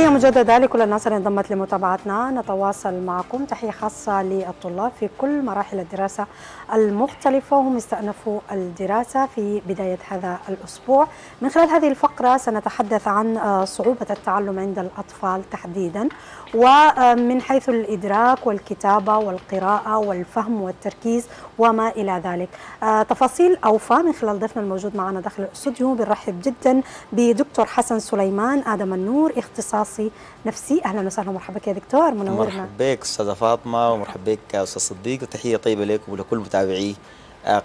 تحية مجددة لكل الناس اللي انضمت لمتابعتنا. نتواصل معكم. تحية خاصة للطلاب في كل مراحل الدراسة المختلفة وهم استأنفوا الدراسة في بداية هذا الأسبوع. من خلال هذه الفقرة سنتحدث عن صعوبة التعلم عند الأطفال تحديدا ومن حيث الإدراك والكتابة والقراءة والفهم والتركيز وما إلى ذلك. تفاصيل أوفى من خلال ضيفنا الموجود معنا داخل الاستوديو. بنرحب جدا بدكتور حسن سليمان آدم النور اختصاصي نفسي. أهلا وسهلا. ومرحبا بك يا دكتور. منورنا. مرحبا بك أستاذة فاطمة ومرحبا بك أستاذ صديق. وتحية طيبة لكم ولكل متابعي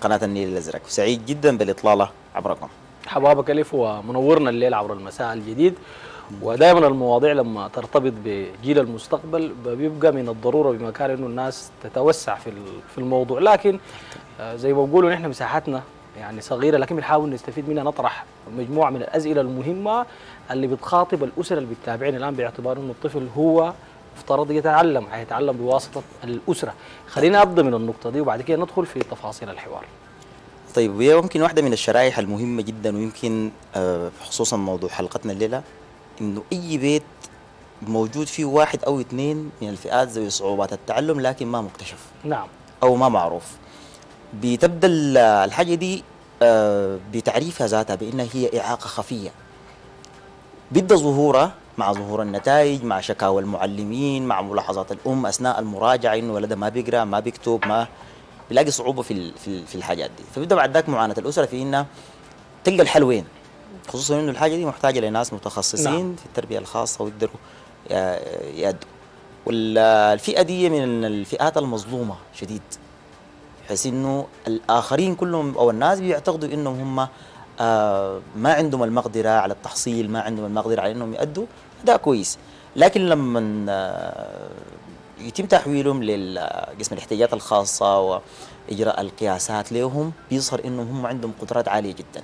قناة النيل الأزرق. وسعيد جدا بالإطلالة عبركم حبابك ألف ومنورنا الليل عبر المساء الجديد. ودائما المواضيع لما ترتبط بجيل المستقبل بيبقى من الضرورة بمكان إنه الناس تتوسع في في الموضوع. لكن زي ما بقولوا نحن مساحتنا يعني صغيرة لكن بنحاول نستفيد منها نطرح مجموعة من الأسئلة المهمة اللي بتخاطب الأسر اللي بتتابعنا الآن باعتبار إنه الطفل هو مفترض يتعلم حيتعلم بواسطة الأسرة. خلينا أبدأ من النقطة دي وبعد كده ندخل في تفاصيل الحوار. طيب وهي ممكن واحدة من الشرائح المهمة جدا ويمكن خصوصا موضوع حلقتنا الليلة. إنه أي بيت موجود فيه واحد أو اثنين من الفئات ذوي صعوبات التعلم لكن ما مكتشف. نعم. أو ما معروف. بتبدأ الحاجة دي بتعريفها ذاتها بأنها هي إعاقة خفية. بدأ ظهورها مع ظهور النتائج مع شكاوى المعلمين مع ملاحظات الأم أثناء المراجعه انه ولدها ما بيقرأ ما بيكتب ما بيلاقي صعوبة في في الحاجات دي. فبيبدا بعد ذاك معاناة الأسرة في انها تلقى الحل وين خصوصا إنه الحاجة دي محتاجة لناس متخصصين نعم. في التربية الخاصة ويقدروا يأدوا والفئه دي من الفئات المظلومة شديد. بحيث إنه الآخرين كلهم أو الناس بيعتقدوا إنهم هم آه ما عندهم المقدرة على التحصيل ما عندهم المقدرة على إنهم يأدوا. ده كويس. لكن لما آه يتم تحويلهم لقسم الاحتياجات الخاصة وإجراء القياسات لهم بيظهر إنهم هم عندهم قدرات عالية جدا.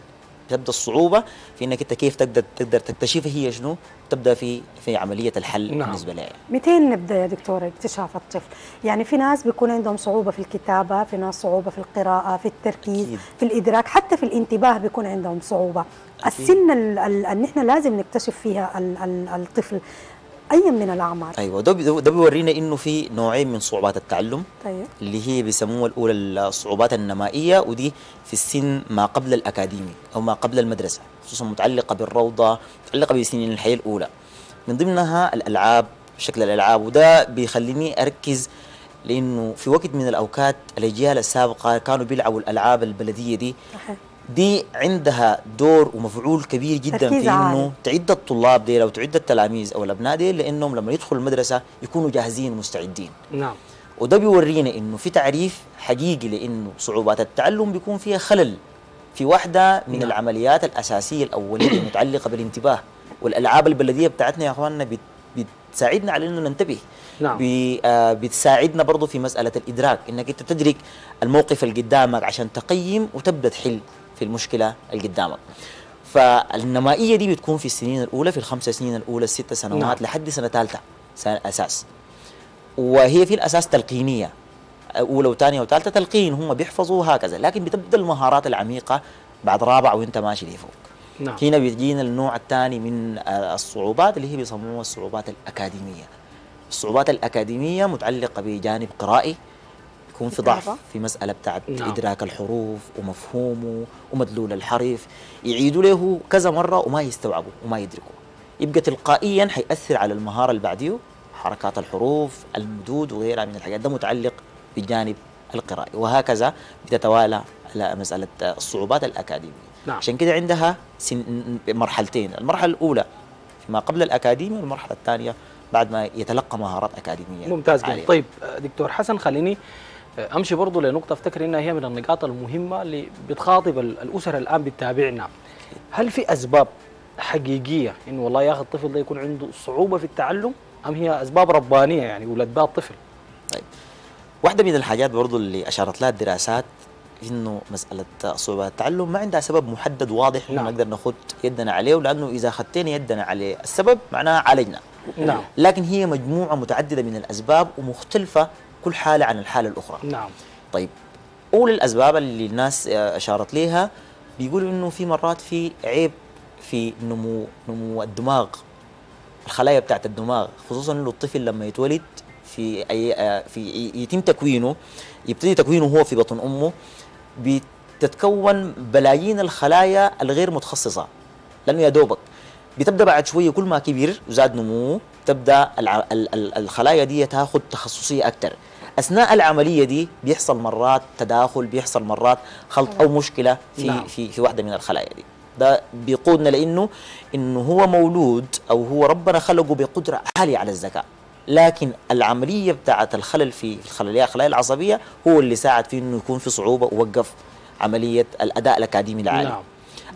تبدأ الصعوبة في إنك أنت كيف تقدر تقدر تكتشف هي شنو تبدأ في في عملية الحل نعم. بالنسبة لها 200 نبدأ يا دكتورة اكتشاف الطفل يعني في ناس بيكون عندهم صعوبة في الكتابة في ناس صعوبة في القراءة في التركيز أكيد. في الإدراك حتى في الانتباه بيكون عندهم صعوبة أكيد. السن اللي إحنا لازم نكتشف فيها ال ال الطفل أي من الأعمار أيوه ده ده بيورينا إنه في نوعين من صعوبات التعلم طيب. اللي هي بيسموها الأولى الصعوبات النمائية ودي في السن ما قبل الأكاديمي أو ما قبل المدرسة خصوصا متعلقة بالروضة متعلقة بسنين الحياة الأولى من ضمنها الألعاب شكل الألعاب وده بيخليني أركز لإنه في وقت من الأوقات الأجيال السابقة كانوا بيلعبوا الألعاب البلدية دي. دي عندها دور ومفعول كبير جدا في إنه تعد الطلاب دي أو تعد التلاميذ أو الأبناء دي لأنهم لما يدخلوا المدرسة يكونوا جاهزين ومستعدين. نعم. وده بيورينا إنه في تعريف حقيقي لإنه صعوبات التعلم بيكون فيها خلل في واحدة من نعم. العمليات الأساسية الأولية المتعلقة بالانتباه والألعاب البلدية بتاعتنا يا أخواننا بت بتساعدنا على إنه ننتبه. نعم. بي آه بتساعدنا برضه في مسألة الإدراك إنك أنت تدرك الموقف اللي قدامك عشان تقيم وتبدأ تحل. في المشكلة اللي قدامك فالنمائية دي بتكون في السنين الأولى في الخمس سنين الأولى الست سنوات نعم. لحد سنة ثالثه سنة أساس. وهي في الأساس تلقينية. أولى وثانية وثالثة تلقين هم بيحفظوا هكذا. لكن بتبدأ المهارات العميقة بعد رابع وانت ماشي لفوق. نعم. هنا بيجينا النوع الثاني من الصعوبات اللي هي بيسموها الصعوبات الأكاديمية. الصعوبات الأكاديمية متعلقة بجانب قرائي. يكون في ضعف في مسألة بتاعت نعم. إدراك الحروف ومفهومه ومدلول الحرف. يعيدوا له كذا مرة وما يستوعبوا وما يدركوا. يبقى تلقائيا حيأثر على المهارة اللي بعديه حركات الحروف المدود وغيرها من الحاجات. ده متعلق بجانب القرائي وهكذا بتتوالى على مسألة الصعوبات الأكاديمية. نعم. عشان كده عندها سن مرحلتين. المرحلة الأولى فيما قبل الأكاديمي والمرحلة الثانية بعد ما يتلقى مهارات أكاديمية ممتاز جدا. طيب دكتور حسن خليني أمشي برضه لنقطة أفتكر إنها هي من النقاط المهمة اللي بتخاطب الأسر الآن بتتابعنا. هل في أسباب حقيقية انه والله يا أخي الطفل ده يكون عنده صعوبة في التعلم؟ أم هي أسباب ربانية يعني ولد بها الطفل؟ طيب. واحدة من الحاجات برضه اللي أشارت لها الدراسات إنه مسألة صعوبة التعلم ما عندها سبب محدد واضح نعم. نقدر ناخذ يدنا عليه لأنه إذا اخذتنا يدنا عليه السبب معناها عالجنا نعم. لكن هي مجموعة متعددة من الأسباب ومختلفة كل حالة عن الحالة الأخرى. نعم. طيب اولى الأسباب اللي الناس أشارت ليها بيقولوا إنه في مرات في عيب في نمو نمو الدماغ الخلايا بتاعت الدماغ خصوصا إنه الطفل لما يتولد في أي آه، في يتم تكوينه يبتدي تكوينه هو في بطن أمه بتتكون بلايين الخلايا الغير متخصصة. لأنه يا دوبك بتبدأ بعد شوية كل ما كبر وزاد نموه تبدأ الخلايا دي تاخذ تخصصية أكثر أثناء العملية دي بيحصل مرات تداخل بيحصل مرات خلط أو مشكلة في نعم. في في واحدة من الخلايا دي ده بيقودنا لإنه إنه هو مولود أو هو ربنا خلقه بقدرة عالية على الذكاء لكن العملية بتاعت الخلل في في الخلايا الخلايا العصبية هو اللي ساعد في إنه يكون في صعوبة ووقف عملية الأداء الأكاديمي العالي نعم.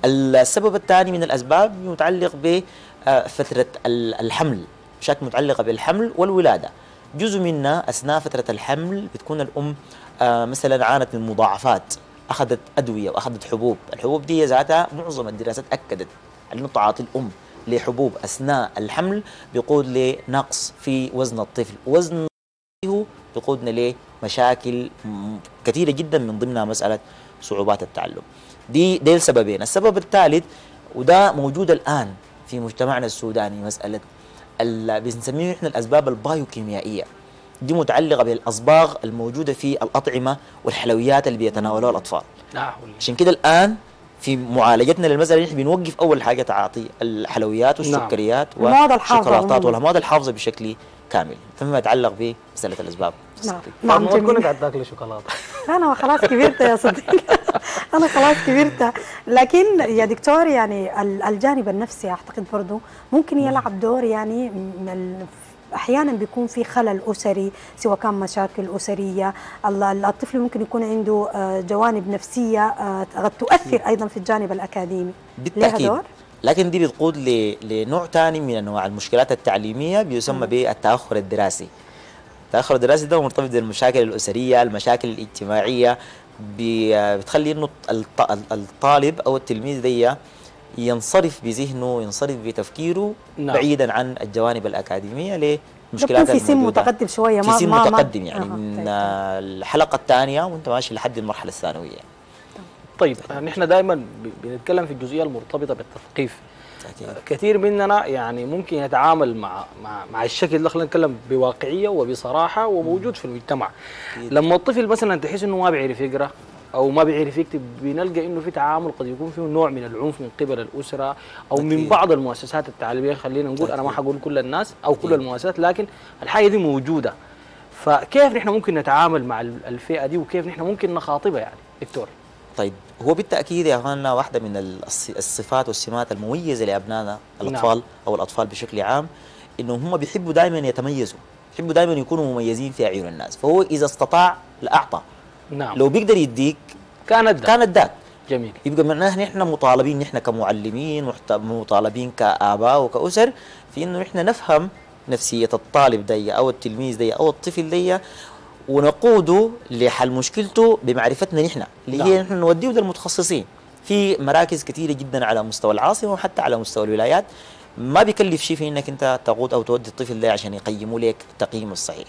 السبب الثاني من الأسباب متعلق بفترة الحمل مشاكل متعلقه بالحمل والولادة جزء منها أثناء فترة الحمل بتكون الأم آه، مثلا عانت من مضاعفات أخذت أدوية وأخذت حبوب. الحبوب دي ذاتها معظم الدراسات أكدت انه تعاطي الأم لحبوب أثناء الحمل بيقود لنقص في وزن الطفل. وزن بيقودنا لمشاكل كثيرة جدا من ضمنها مسألة صعوبات التعلم. دي دي السببين. السبب الثالث وده موجود الآن في مجتمعنا السوداني مسألة ال- بنسميه إحنا الأسباب البايوكيميائية. دي متعلقة بالأصباغ الموجودة في الأطعمة والحلويات اللي بيتناولوها الأطفال. لا حول عشان كده الآن في معالجتنا للمساله نحن بنوقف أول حاجة تعاطي الحلويات والسكريات المواد الحافظة والشوكولاتات. والمواد الحافظة بشكل كامل. فيما يتعلق بمسألة الأسباب. نعم. نعم نعم جميل. قاعد تاكل شوكولاته أنا خلاص كبرت يا صديقي. أنا خلاص كبرت. لكن يا دكتور يعني ال- الجانب النفسي أعتقد برضو ممكن يلعب دور يعني أحيانا بيكون في خلل أسري سواء كان مشاكل أسرية. ال- ال- الطفل ممكن يكون عنده آه، جوانب نفسية آه، قد تؤثر أيضا في الجانب الأكاديمي. لها بالتأكيد. دور لكن دي بتقود لنوع ثاني من أنواع المشكلات التعليمية بيسمى بالتأخر الدراسي. التأخر الدراسي ده مرتبط بالمشاكل الأسرية المشاكل الاجتماعية بتخلي إنه الط- الطالب أو التلميذ دي ينصرف بذهنه ينصرف بتفكيره نعم. بعيدا عن الجوانب الأكاديمية لمشكلات بيكون في سن. متقدم شوية في ما سن ما ما- متقدم يعني أها، من طيب. آه، الحلقة الثانية وأنت ماشي لحد المرحلة الثانوية طيب نحن دائما بنتكلم في الجزئية المرتبطة بالتثقيف بالتأكيد. كثير مننا يعني ممكن يتعامل مع مع مع الشكل ده خلينا نتكلم بواقعية وبصراحة وموجود في المجتمع أكيد. لما الطفل مثلا تحس إنه ما بيعرف يقرأ أو ما بيعرف يكتب بنلقى إنه في تعامل قد يكون فيه نوع من العنف من قبل الأسرة أو من أكيد. بعض المؤسسات التعليمية خلينا نقول أنا ما أكيد. حقول كل الناس أو كل أكيد. المؤسسات لكن الحاجة دي موجودة فكيف نحن ممكن نتعامل مع ال- الفئة دي وكيف نحن ممكن نخاطبها يعني دكتور طيب هو بالتأكيد يا اخواننا واحدة من الص- الصفات والسمات المميزة لأبنائنا الأطفال أو الأطفال بشكل عام انه هم بيحبوا دائما يتميزوا بيحبوا دائما يكونوا مميزين في اعين الناس. فهو إذا استطاع لأعطى. نعم. لو بيقدر يديك كانت ده. كان اداك جميل. يبقى معناه نحن مطالبين نحن كمعلمين مطالبين كآباء وكأسر في إنه نحن نفهم نفسية الطالب دي أو التلميذ دي أو الطفل دي ونقوده لحل مشكلته بمعرفتنا نحن اللي هي نعم. نحن نوديه للمتخصصين في مراكز كثيرة جدا على مستوى العاصمة وحتى على مستوى الولايات ما بيكلف شيء في إنك أنت تقود أو تودي الطفل ده عشان يقيموا لك التقييم الصحيح.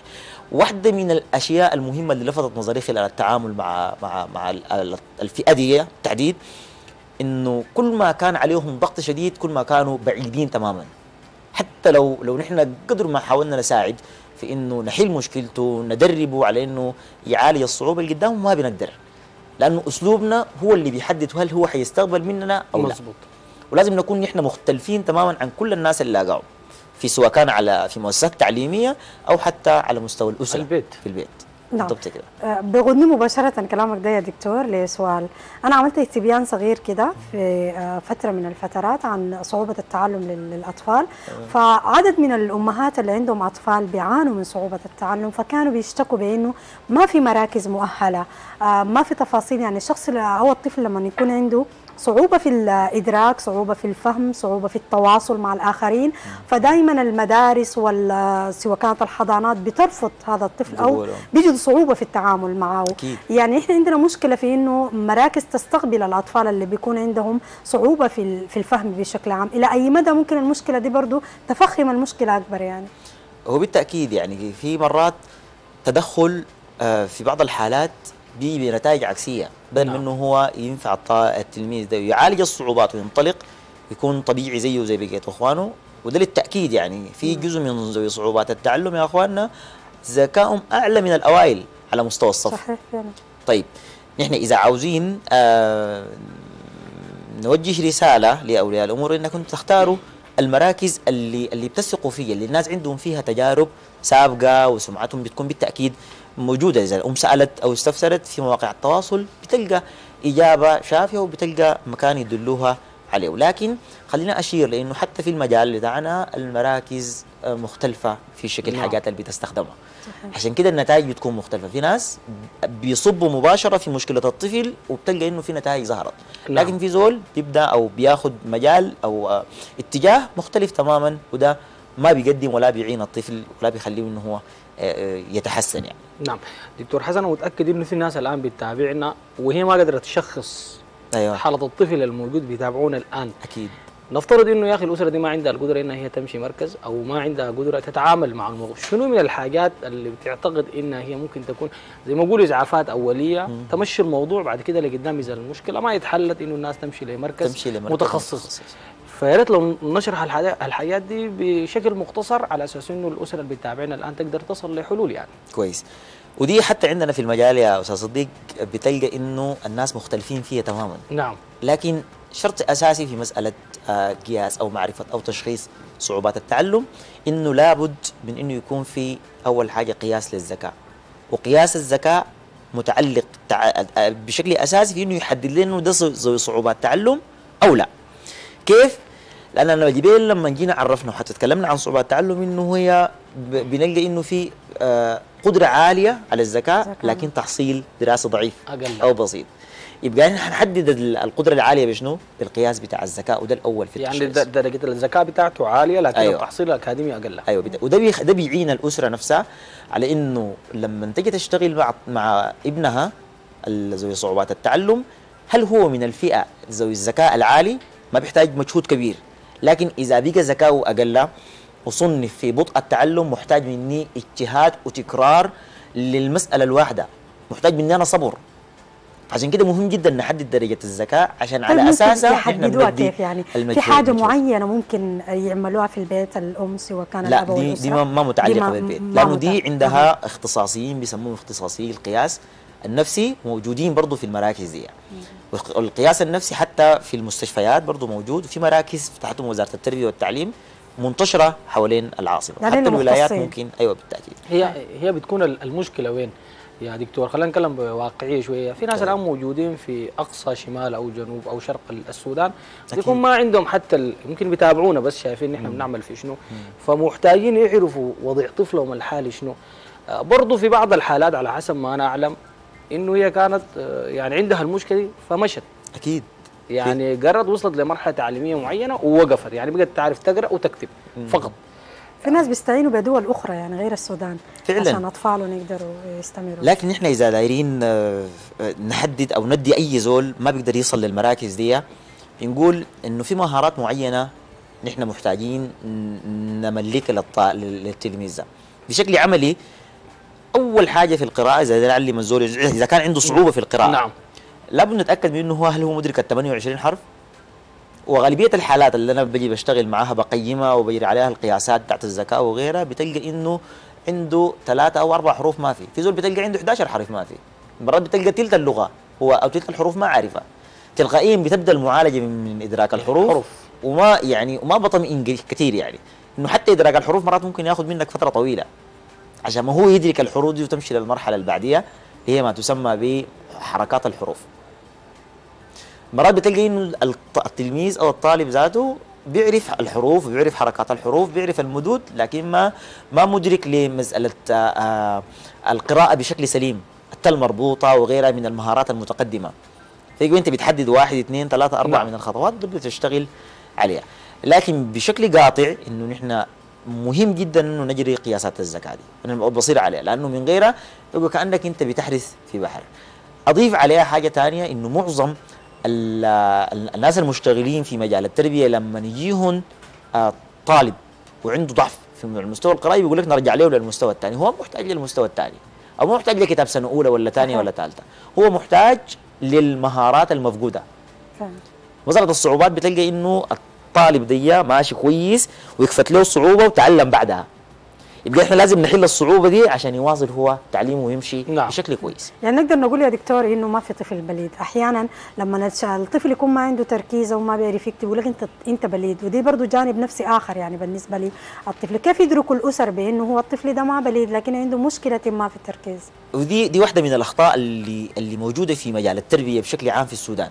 واحدة من الأشياء المهمة اللي لفتت نظري خلال التعامل مع مع مع ال- ال- الفئة دي تحديد إنه كل ما كان عليهم ضغط شديد كل ما كانوا بعيدين تماما حتى لو لو نحن قدر ما حاولنا نساعد في إنه نحل مشكلته ندربه على إنه يعالج الصعوبة اللي قدامه ما بنقدر. لأنه أسلوبنا هو اللي بيحدد هل هو حيستقبل مننا أو لا. مظبوط. ولازم نكون نحن مختلفين تماما عن كل الناس اللي لاقاهم في سواء كان على في مؤسسات تعليمية أو حتى على مستوى الأسرة. البيت. في البيت. نعم. بالضبط كده. آه، بغضني مباشرة كلامك ده يا دكتور لسؤال. أنا عملت استبيان صغير كده في آه، فترة من الفترات عن صعوبة التعلم لل- للأطفال. فعدد من الأمهات اللي عندهم أطفال بيعانوا من صعوبة التعلم فكانوا بيشتكوا بأنه ما في مراكز مؤهلة آه، ما في تفاصيل. يعني الشخص أو الطفل لما يكون عنده صعوبة في الإدراك صعوبة في الفهم صعوبة في التواصل مع الآخرين فدائما المدارس سواء كانت الحضانات بترفض هذا الطفل أو. بيجد صعوبة في التعامل معه أكيد. يعني إحنا عندنا مشكلة في إنه مراكز تستقبل الأطفال اللي بيكون عندهم صعوبة في في الفهم بشكل عام إلى أي مدى ممكن المشكلة دي برضو تفخم المشكلة أكبر يعني هو بالتأكيد يعني في مرات تدخل آه، في بعض الحالات بنتائج عكسية. بدل نعم. منه هو ينفع التلميذ ده يعالج الصعوبات وينطلق يكون طبيعي زيه زي بقية إخوانه. وده للتأكيد يعني. في جزء من ذوي صعوبات التعلم يا إخواننا ذكائهم أعلى من الأوائل على مستوى الصف. صحيح فعلا. طيب نحن إذا عاوزين آه نوجه رسالة لأولياء الأمور إنكم تختاروا المراكز اللي اللي بتثقوا فيها اللي الناس عندهم فيها تجارب سابقة وسمعتهم بتكون بالتأكيد موجودة. إذا الام سألت أو استفسرت في مواقع التواصل بتلقى إجابة شافية وبتلقى مكان يدلوها عليه ولكن خلينا أشير لأنه حتى في المجال بتاعنا المراكز آه، مختلفة في شكل نعم. الحاجات اللي بتستخدمها صحيح. عشان كده النتائج بتكون مختلفة في ناس بيصبوا مباشرة في مشكلة الطفل وبتلقى إنه في نتائج ظهرت نعم. لكن في زول بيبدأ أو بياخذ مجال أو آه، اتجاه مختلف تماما وده ما بيقدم ولا بيعين الطفل ولا بيخليه إنه هو آه، يتحسن يعني نعم دكتور حسن أنا متأكد إنه في ناس الآن بتتابعنا وهي ما قادره تشخص أيوه. حالة الطفل الموجود بيتابعونا الآن. أكيد. نفترض إنه يا أخي الأسرة دي ما عندها القدرة إنها هي تمشي مركز أو ما عندها قدرة تتعامل مع الموضوع شنو من الحاجات اللي بتعتقد إنها هي ممكن تكون زي ما يقولوا اسعافات أولية تمشي الموضوع بعد كده لقدام إذا المشكلة ما يتحلت إنه الناس تمشي لمركز تمشي لمركز متخصص. فيا ريت لو نشرح الحاجات دي بشكل مختصر على أساس إنه الأسرة اللي بتتابعنا الآن تقدر تصل لحلول يعني. كويس. ودي حتى عندنا في المجال يا أستاذ صديق بتلقى إنه الناس مختلفين فيها تماما. نعم. لكن شرط أساسي في مسألة آه، قياس أو معرفة أو تشخيص صعوبات التعلم إنه لابد من إنه يكون في أول حاجة قياس للذكاء. وقياس الذكاء متعلق تع... بشكل أساسي في إنه يحدد لنا إنه ده ذوي صعوبات تعلم أو لا. كيف؟ لاننا جبال لما جينا عرفنا وحتى تكلمنا عن صعوبات التعلم إنه هي بنلقى إنه في آه، قدرة عالية على الذكاء ذكاء. لكن تحصيل دراسة ضعيف أقل. أو بسيط يبقى إحنا حنحدد ال- القدرة العالية بشنو؟ بالقياس بتاع الذكاء وده الأول في يعني التشخيص د- درجة الذكاء بتاعته عالية لكن أيوة. التحصيل الأكاديمي أقل أيوه بت... وده بيخ... ده بيعين الأسرة نفسها على إنه لما تجي تشتغل مع مع ابنها ذوي صعوبات التعلم هل هو من الفئة ذوي الذكاء العالي ما بيحتاج مجهود كبير لكن إذا بقى ذكاؤه أقل وصنف في بطء التعلم محتاج مني اجتهاد وتكرار للمسألة الواحدة. محتاج مني أنا صبر. عشان كده مهم جدا نحدد درجة الذكاء عشان طيب على ممكن أساسها يحددوها كيف؟ يعني في المطلوب. معينة ممكن يعملوها في البيت الام سواء كان لا دي دي ما, ما- بالبيت. ما لأنه دي متعلقة. عندها اختصاصيين بيسموهم اختصاصي القياس النفسي موجودين برضه في المراكز دي. والق- والقياس النفسي حتى في المستشفيات برضه موجود وفي مراكز تحتهم وزارة التربية والتعليم منتشرة حوالين العاصمة. يعني حتى الولايات مختصين. ممكن أيوه بالتأكيد. هي هي بتكون ال- المشكلة وين؟ يا دكتور خلينا نتكلم بواقعية شوية، في ناس. الآن موجودين في أقصى شمال أو جنوب أو شرق ال- السودان. يكون ما عندهم حتى ال- يمكن بيتابعونا بس شايفين نحن بنعمل في شنو. فمحتاجين يعرفوا وضع طفلهم الحالي شنو. آه، برضو في بعض الحالات على حسب ما أنا أعلم إنه هي كانت آه، يعني عندها المشكلة فمشت. أكيد. يعني قررت وصلت لمرحلة تعليمية معينة ووقفت. يعني بقت تعرف تقرأ وتكتب فقط. في ناس بيستعينوا بدول أخرى يعني غير السودان فعلاً. عشان أطفالهم يقدروا يستمروا. لكن إحنا إذا دايرين آه، آه، نحدد أو ندي أي زول ما بيقدر يوصل للمراكز دي بنقول إنه في مهارات معينة نحن محتاجين نملكها للتلميذ ده بشكل عملي أول حاجة في القراءة إذا نعلم الزول إذا كان عنده صعوبة في القراءة نعم. لابد نتأكد من إنه هو هل هو مدرك ال 28 حرف؟ وغالبية الحالات اللي أنا بجي بشتغل معاها بقيمها وبجري عليها القياسات بتاعت الذكاء وغيرها بتلقى إنه عنده ثلاثة أو أربع حروف ما في. في زول بتلقى عنده 11 حرف ما في. مرات بتلقى تلت اللغة هو أو تلت الحروف ما عارفها تلقائيا بتبدأ المعالجة من, إدراك الحروف حروف. وما يعني وما بطمئن كثير يعني. إنه حتى إدراك الحروف مرات ممكن ياخذ منك فترة طويلة. عشان ما هو يدرك الحروف دي وتمشي للمرحلة اللي بعديها هي ما تسمى بحركات الحروف. مرات بتلقى إنه التلميذ أو الطالب ذاته بيعرف الحروف وبيعرف حركات الحروف بيعرف المدود لكن ما ما مدرك لمسألة آه، القراءة بشكل سليم التاء المربوطه وغيرها من المهارات المتقدمة. فيجي أنت بتحدد واحد اثنين ثلاثة أربعة نعم. من الخطوات تبدا تشتغل عليها. لكن بشكل قاطع إنه نحن مهم جدا إنه نجري قياسات الذكاء دي. أنا بصير عليها لأنه من غيرها يبقى كأنك أنت بتحرث في بحر. أضيف عليها حاجة ثانية إنه معظم ال- ال- الناس المشتغلين في مجال التربية لما يجيهم آه، طالب وعنده ضعف في المستوى القرائي بيقول لك نرجع له للمستوى الثاني. هو محتاج للمستوى الثاني. أو محتاج لكتاب سنة أولى ولا ثانية. ولا ثالثة. هو محتاج للمهارات المفقودة. مسألة الصعوبات بتلقى إنه الطالب دي ماشي كويس ويكفت له الصعوبه وتعلم بعدها. يبقى إحنا لازم نحل الصعوبة دي عشان يواصل هو تعليمه ويمشي نعم. بشكل كويس. يعني نقدر نقول يا دكتور إنه ما في طفل بليد. أحيانا لما الطفل يكون ما عنده تركيز أو ما بيعرف يكتب يقول لك انت أنت بليد. ودي برضه جانب نفسي آخر يعني بالنسبة للطفل كيف يدركوا الأسر بأنه هو الطفل ده ما بليد لكن عنده مشكلة ما في التركيز؟ ودي دي واحدة من الأخطاء اللي اللي موجودة في مجال التربية بشكل عام في السودان.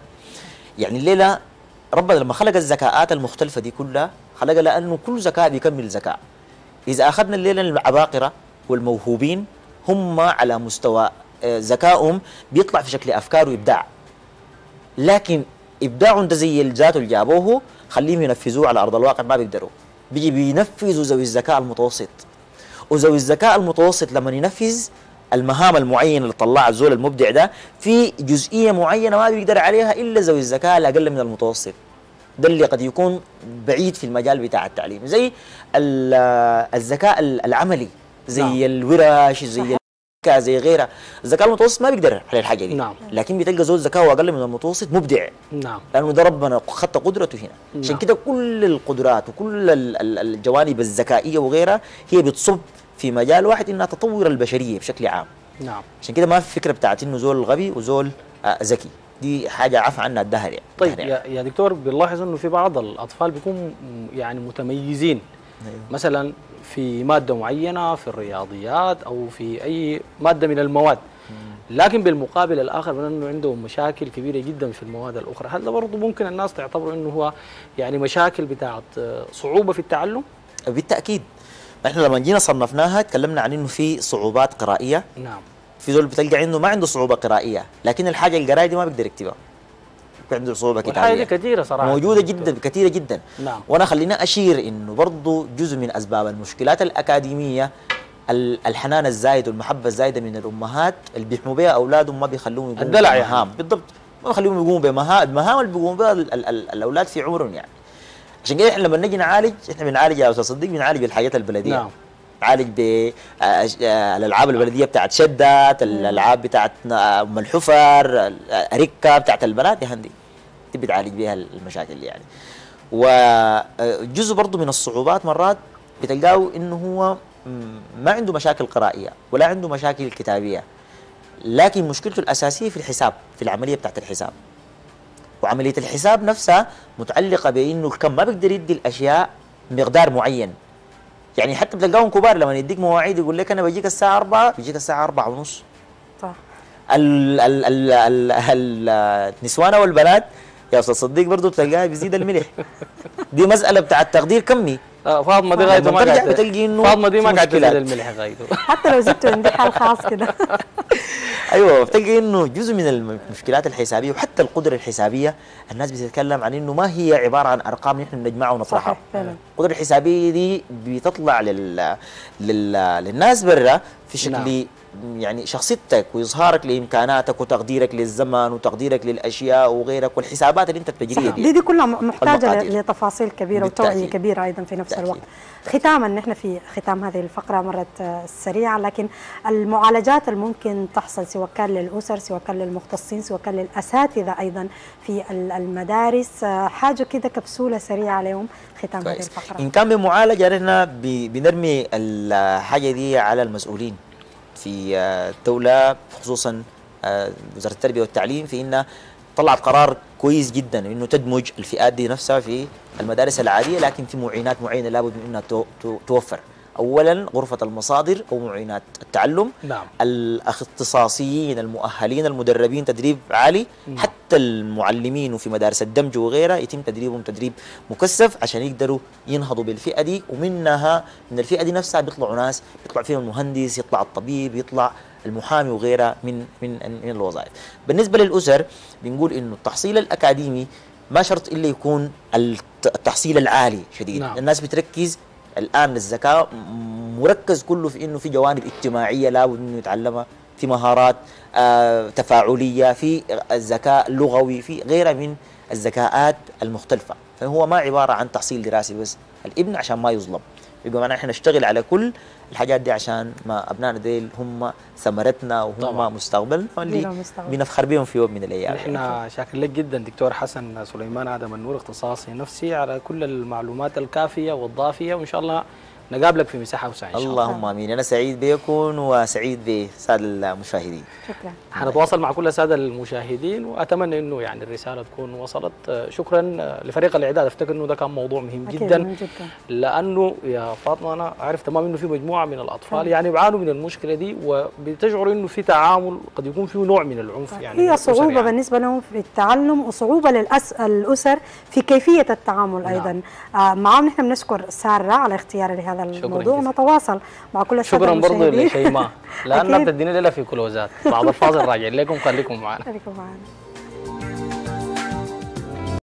يعني الليلة ربنا لما خلق الذكاءات المختلفة دي كلها خلقها لأنه كل ذكاء بيكمل ذكاء إذا أخذنا الليلة العباقرة والموهوبين هم على مستوى آه، ذكائهم بيطلع في شكل أفكار وإبداع. لكن ابداعهم ده زي الذات اللي جابوه خليهم ينفذوه على أرض الواقع ما بيقدروا. بيجي بينفذوا ذوي الذكاء المتوسط. وذوي الذكاء المتوسط لما ينفذ المهام المعينة اللي طلعها الزول المبدع ده في جزئية معينة ما بيقدر عليها إلا ذوي الذكاء الاقل من المتوسط. ده اللي قد يكون بعيد في المجال بتاع التعليم. زي ال- الذكاء العملي زي نعم. الورش زي الكا زي غيرها الذكاء المتوسط ما بيقدر على الحاجة دي. نعم. لكن بتلقى زول ذكاء أقل من المتوسط مبدع. نعم. لأنه ده ربنا خط قدرته هنا. عشان نعم. كده كل القدرات وكل ال- ال- الجوانب الذكائية وغيرها هي بتصب في مجال واحد إنها تطور البشرية بشكل عام. نعم. عشان كده ما في فكرة بتاعت إنه زول غبي وزول آه، ذكي. دي حاجة عفى عنها الدهر يعني طيب الدهر يعني. يا, دكتور بنلاحظ إنه في بعض الأطفال بيكونوا يعني متميزين. مثلا في مادة معينة في الرياضيات أو في أي مادة من المواد. لكن بالمقابل الآخر من إنه عندهم مشاكل كبيرة جدا في المواد الأخرى. هل ده برضه ممكن الناس تعتبره إنه هو يعني مشاكل بتاعت آه، صعوبة في التعلم. بالتأكيد. إحنا لما جينا صنفناها تكلمنا عن إنه في صعوبات قرائية. نعم. في زول بتلقى عنده ما عنده صعوبة قرائية لكن الحاجة القرايه دي ما بيقدر يكتبها. عنده صعوبة دي كتابيه كثيرة صراحة. موجودة جدا كثيرة جدا. نعم. وأنا خلينا أشير إنه برضو جزء من أسباب المشكلات الأكاديمية ال- الحنان الزايد والمحبة الزايدة من الأمهات اللي بيحموا بها أولادهم ما بيخلوهم يقوموا الدلع يعني. بالضبط. ما بيخليهم يقوموا بمهام المهام اللي بيقوموا بها ال- ال- ال- الأولاد في عمرهم يعني. عشان كده إحنا لما نجي نعالج إحنا بنعالج يا أستاذ صديق بنعالج بالحاجات البلدية. نعم. نعالج بالالعاب البلدية بتاعت شدات الألعاب بتاعت أم الحفر الاركه بتاعت البنات يا هندي. دي بتعالج بها المشاكل يعني. وجزء برضه من الصعوبات مرات بتلقاه إنه هو ما عنده مشاكل قرائية ولا عنده مشاكل كتابية. لكن مشكلته الأساسية في الحساب في العملية بتاعت الحساب. وعملية الحساب نفسها متعلقة بإنه الكم ما بيقدر يدي الأشياء مقدار معين. يعني حتى بتلقاهم كبار لما يديك مواعيد يقول لك أنا بجيك الساعة 4 بيجيك الساعة 4 ونص. صح. ال ال ال ال ال النسوان والبنات يا أستاذ صديق برضه بتلقاها بيزيد الملح. دي مسألة بتاعت تقدير كمي. آه، فاطمة دي غايته ما ترجع قاعدة. بتلقي إنه فاطمة دي ما قاعدة تزيد. الملح غايته. حتى لو زدته عندي حال خاص كده. أيوه بتلقى إنه جزء من المشكلات الحسابية وحتى القدرة الحسابية الناس بتتكلم عن إنه ما هي عبارة عن أرقام نحن نجمعها ونطرحها القدرة الحسابية دي بتطلع لل... لل... للناس برا في شكل نعم. يعني شخصيتك وإظهارك لإمكاناتك وتقديرك للزمن وتقديرك للأشياء وغيرك والحسابات اللي أنت بتجريها دي دي دي كلها محتاجه المقادير. ل- لتفاصيل كبيرة وتوعية. كبيرة أيضا في نفس بالتأكيد. الوقت. ختاما نحن في ختام هذه الفقرة مرت سريعه لكن المعالجات الممكن تحصل سواء كان للأسر سواء كان للمختصين سواء كان للأساتذة أيضا في ال- المدارس. حاجة كده كبسولة سريعة عليهم ختام هذه كويس. الفقرة. إن كان بمعالجة نحن بنرمي الحاجة دي على المسؤولين. في آه، الدولة خصوصا آه، وزارة التربية والتعليم في انها طلعت قرار كويس جدا إنه تدمج الفئات دي نفسها في المدارس العادية لكن في معينات معينة لابد من إنها تو- تو- توفر. اولا غرفة المصادر أو معينات التعلم نعم الأختصاصيين المؤهلين المدربين تدريب عالي نعم. حتى المعلمين وفي مدارس الدمج وغيرها يتم تدريبهم تدريب مكثف عشان يقدروا ينهضوا بالفئة دي ومنها من الفئة دي نفسها بيطلعوا ناس بيطلع فيهم المهندس يطلع الطبيب يطلع المحامي وغيرها من من من الوظائف بالنسبة للأسر بنقول إنه التحصيل الأكاديمي ما شرط إلا يكون الت- التحصيل العالي شديد نعم. الناس بتركز الآن الذكاء مركز كله في إنه في جوانب اجتماعية لابد إنه يتعلمها في مهارات آه تفاعلية في الذكاء اللغوي في غيرها من الذكاءات المختلفة. فهو ما عبارة عن تحصيل دراسي بس الابن عشان ما يظلم. يبقى معناها إحنا نشتغل على كل الحاجات دي عشان ما أبنائنا ديل هم ثمرتنا وهم طبعاً. مستقبلنا مستقبل. بنفخر بهم في يوم من الأيام نحن شاكر لك جدا دكتور حسن سليمان آدم النور اختصاصي نفسي على كل المعلومات الكافية والضافية وإن شاء الله نقابلك في مساحة أوسع إن شاء الله. اللهم آمين. أنا سعيد بكم وسعيد بساده المشاهدين. شكرا. حنتواصل مع كل الساده المشاهدين وأتمنى إنه يعني الرسالة تكون وصلت. شكرا لفريق الإعداد. أفتكر إنه ده كان موضوع مهم أكيد جدا. مهم جدا. لأنه يا فاطمة أنا عارف تمام إنه في مجموعة من الأطفال يعني بيعانوا من المشكلة دي وبتشعر إنه في تعامل قد يكون فيه نوع من العنف يعني من هي صعوبة يعني. بالنسبة لهم في التعلم وصعوبة للأسر في كيفية التعامل نعم. أيضا. آه معهم نحن بنشكر سارة على اختيارها لهذا شكراً الموضوع. ونتواصل مع كل السادة شكرا برضه. لشيماء لانها أكيد. بتدينا ليلة في كلوزات بعد الفاصل راجع لكم خليكم معنا خليكم معنا